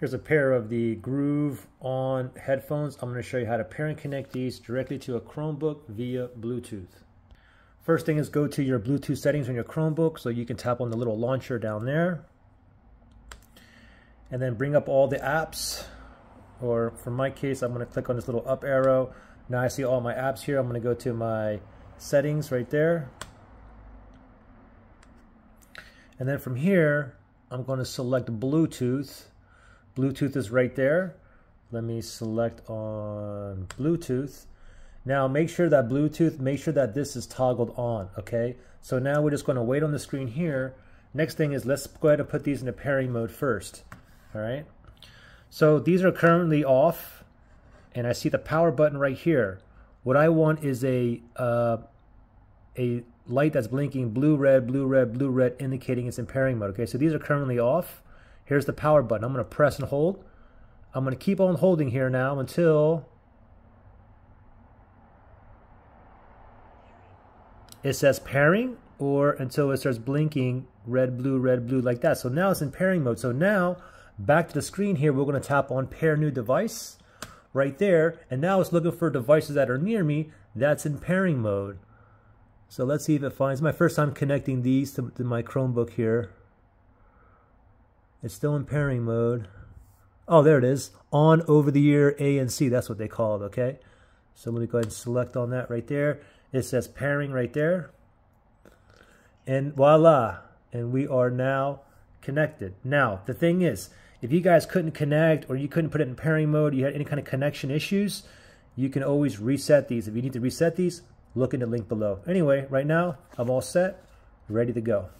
Here's a pair of the Groove Onn headphones. I'm going to show you how to pair and connect these directly to a Chromebook via Bluetooth. First thing is go to your Bluetooth settings on your Chromebook so you can tap on the little launcher down there. And then bring up all the apps. Or for my case, I'm going to click on this little up arrow. Now I see all my apps here. I'm going to go to my settings right there. And then from here, I'm going to select Bluetooth Bluetooth is right there. Let me select on Bluetooth. Now make sure that Bluetooth, make sure that this is toggled on, okay? So now we're just gonna wait on the screen here. Next thing is let's go ahead and put these in a pairing mode first, all right? So these are currently off and I see the power button right here. What I want is a, uh, a light that's blinking blue, red, blue, red, blue, red, indicating it's in pairing mode, okay? So these are currently off. Here's the power button. I'm going to press and hold. I'm going to keep on holding here now until it says pairing or until it starts blinking red, blue, red, blue like that. So now it's in pairing mode. So now back to the screen here, we're going to tap on pair new device right there. And now it's looking for devices that are near me. That's in pairing mode. So let's see if it finds my first time connecting these to, to my Chromebook here. It's still in pairing mode. Oh, there it is. On over the year A and C. That's what they call it, okay? So let me go ahead and select on that right there. It says pairing right there. And voila. And we are now connected. Now, the thing is, if you guys couldn't connect or you couldn't put it in pairing mode, you had any kind of connection issues, you can always reset these. If you need to reset these, look in the link below. Anyway, right now, I'm all set, ready to go.